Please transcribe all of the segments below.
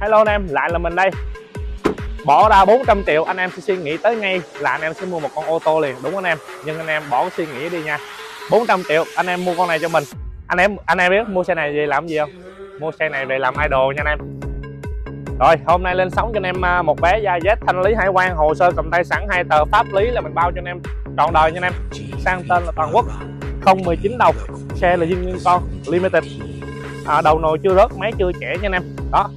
hello anh em lại là mình đây. Bỏ ra 400 triệu anh em sẽ suy nghĩ tới ngay là anh em sẽ mua một con ô tô liền đúng anh em? Nhưng anh em bỏ suy nghĩ đi nha. 400 triệu anh em mua con này cho mình. Anh em anh em biết mua xe này về làm gì không? Mua xe này về làm idol nha anh em. Rồi hôm nay lên sóng cho anh em à, một bé da Z thanh lý hải quan hồ sơ cầm tay sẵn hai tờ pháp lý là mình bao cho anh em trọn đời nha anh em. Sang tên là toàn quốc không 19 đồng xe là riêng nguyên con limited. À, đầu nồi chưa rớt máy chưa trẻ nha anh em. Đó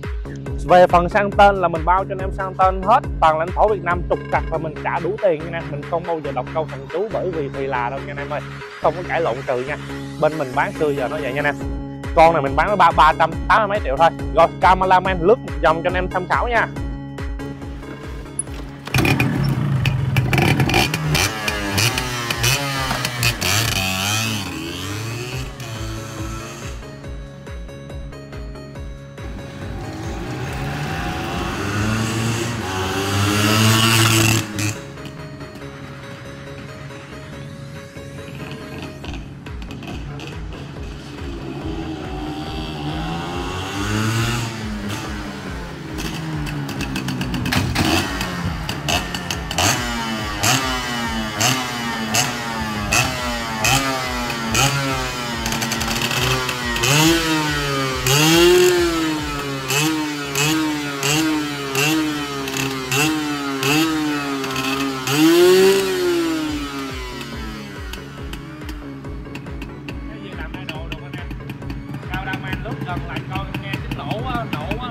về phần sang tên là mình bao cho anh em sang tên hết, toàn lãnh thổ Việt Nam trục trặc và mình trả đủ tiền nha. Anh em mình không bao giờ đọc câu thần chú bởi vì thì là đâu nha anh em ơi. Không có cãi lộn trừ nha. Bên mình bán xưa giờ nó vậy nha anh em. Con này mình bán với ba ba trăm tám mươi mấy triệu thôi. Rồi, cameraman lướt một vòng cho anh em tham khảo nha. lần này con nghe tiếng nổ quá nổ quá